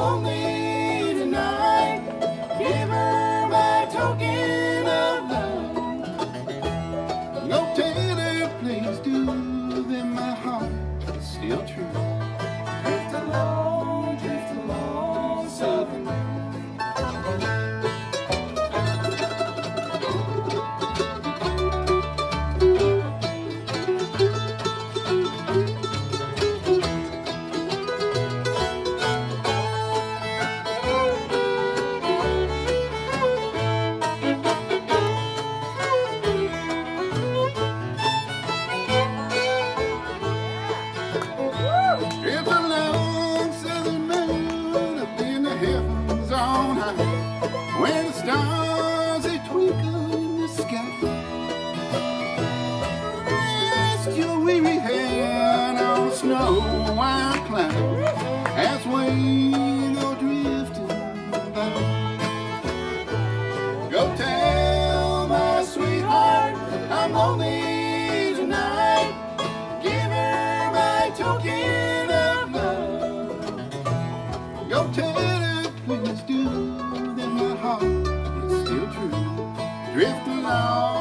lonely. on I climb. That's where go drifting down. Go tell my sweetheart I'm lonely tonight. Give her my token of love. Go tell her please do that my heart is still true. Drift along.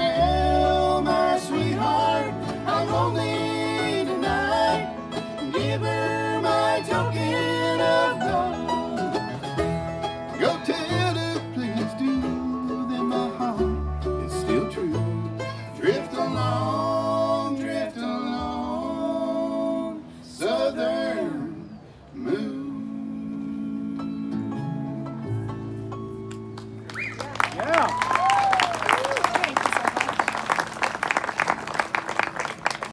Israel.